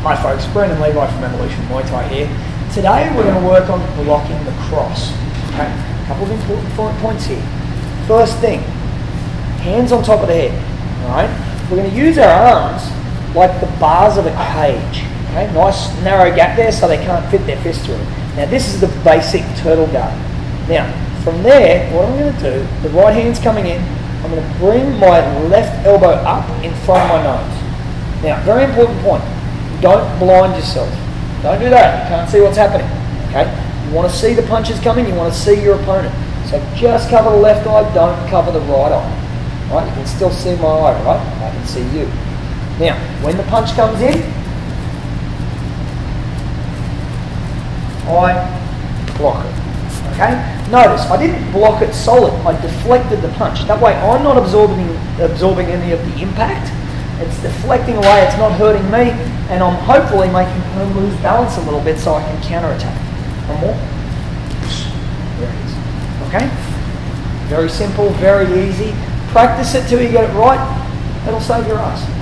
Hi folks, Brandon Levi from Evolution Muay Thai here. Today we're going to work on blocking the cross. Okay, a couple of important points here. First thing, hands on top of the head. All right, we're going to use our arms like the bars of a cage. Okay, nice narrow gap there so they can't fit their fist through. Now this is the basic turtle guard. Now from there, what I'm going to do, the right hand's coming in. I'm going to bring my left elbow up in front of my nose. Now, very important point don't blind yourself. Don't do that. You can't see what's happening. Okay? You want to see the punches coming. You want to see your opponent. So just cover the left eye. Don't cover the right eye. Right? You can still see my eye, right? I can see you. Now, when the punch comes in, I block it. Okay? Notice, I didn't block it solid. I deflected the punch. That way, I'm not absorbing absorbing any of the impact it's deflecting away, it's not hurting me, and I'm hopefully making her lose balance a little bit so I can counterattack. One more. There it is. Okay? Very simple, very easy. Practice it till you get it right. It'll save your ass.